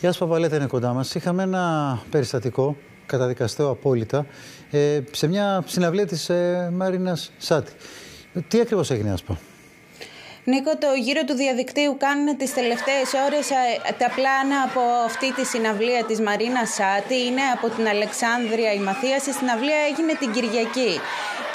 Γεια σας Παπαλέτα είναι κοντά μας. Είχαμε ένα περιστατικό, καταδικαστέο απόλυτα, ε, σε μια συναυλία της ε, Μάρινας Σάτι. Τι ακριβώς έγινε, ας πω. Νίκο, το γύρο του διαδικτύου κάνουν τις τελευταίες ώρες τα πλάνα από αυτή τη συναυλία της Μαρίνας Σάτι. Είναι από την Αλεξάνδρεια η Μαθίαση. Η συναυλία έγινε την Κυριακή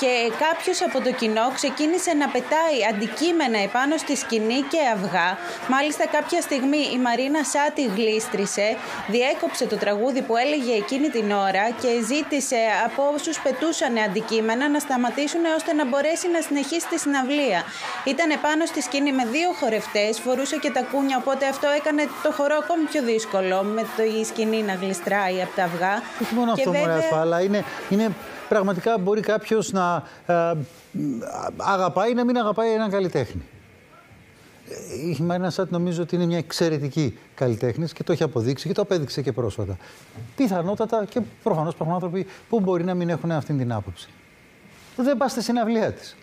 και κάποιος από το κοινό ξεκίνησε να πετάει αντικείμενα επάνω στη σκηνή και αυγά. Μάλιστα κάποια στιγμή η Μαρίνα Σάτι γλίστρισε, διέκοψε το τραγούδι που έλεγε εκείνη την ώρα και ζήτησε από όσους πετούσαν αντικείμενα να σταματήσουν ώστε να μπορέσει να συνεχίσει τη συναυλία. Ήταν επάνω στη σκηνή με δύο χορευτές, φορούσε και τα κούνια, οπότε αυτό έκανε το χορό ακόμη πιο δύσκολο με το η σκηνή να γλιστράει από τα αυγά. Όχι μόνο αυτό, βέβαια... αλλά είναι, είναι πραγματικά μπορεί κάποιος να ε, αγαπάει ή να μην αγαπάει έναν καλλιτέχνη. Ε, η Μαρίνα Σάτ νομίζω ότι είναι μια εξαιρετική καλλιτέχνης και το έχει αποδείξει και το απέδειξε και πρόσφατα. Πιθανότατα και προφανώς υπάρχουν άνθρωποι που μπορεί να μην έχουν αυτή την άποψη. Δεν πας στη συναυλία της.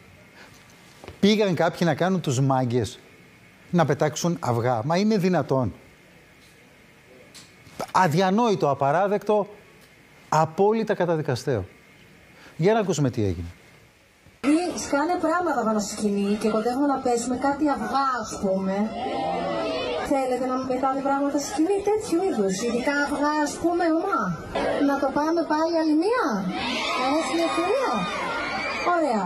Πήγαν κάποιοι να κάνουν τους μάγκες να πετάξουν αυγά. Μα είναι δυνατόν. Αδιανόητο, απαράδεκτο, απόλυτα καταδικαστέο. Για να ακούσουμε τι έγινε. Σκάνε πράγματα πάνω στη σκηνή και κοντεύουμε να πέσουμε κάτι αυγά, ας πούμε. Θέλετε να μου πετάτε πράγματα στη σκηνή τέτοιου είδους. Ειδικά αυγά, ας πούμε, ομά. Να το πάμε πάλι άλλη μία. Να έχει ευκαιρία. Ωραία.